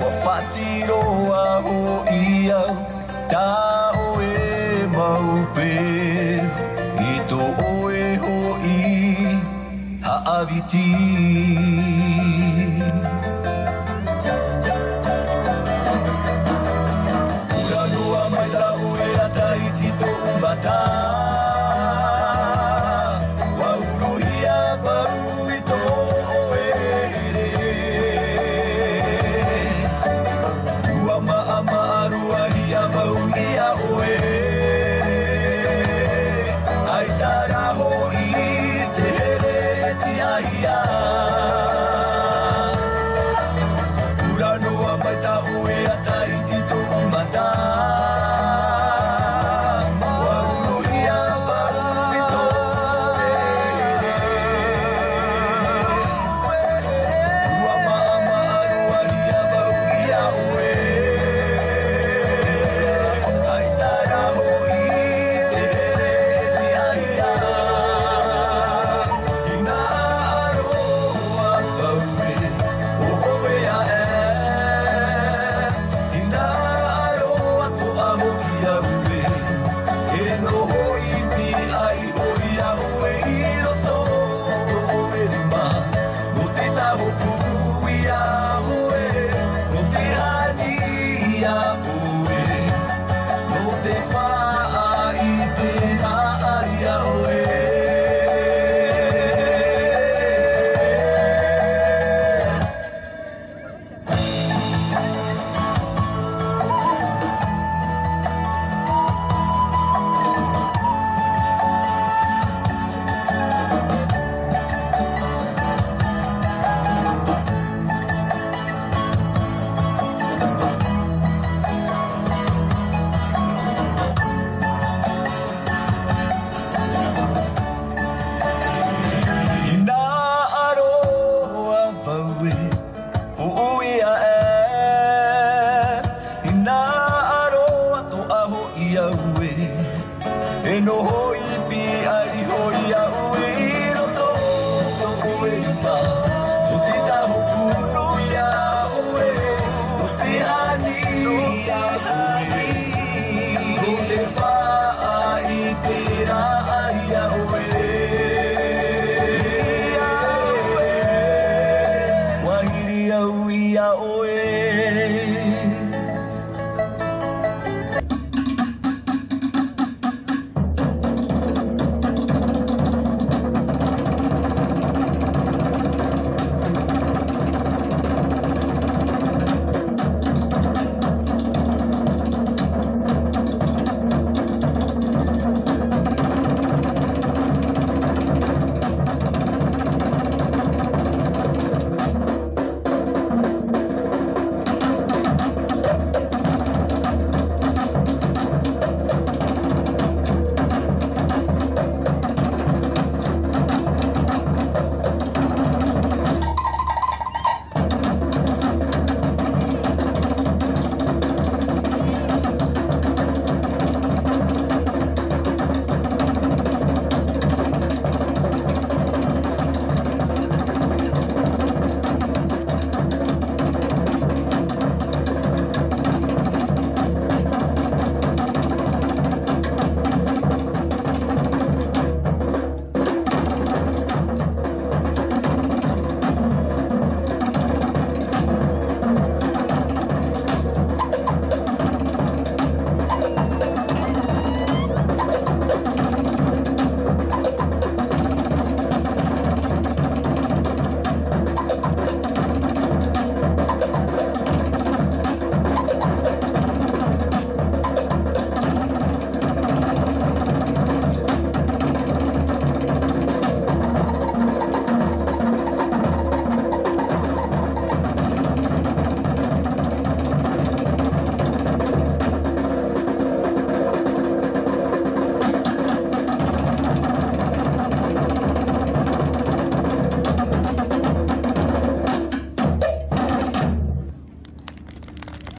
wafatiroa o iau ta oe maupe. I to oe ho i haawiti Ura lua mai la uera taiti to umbatai away.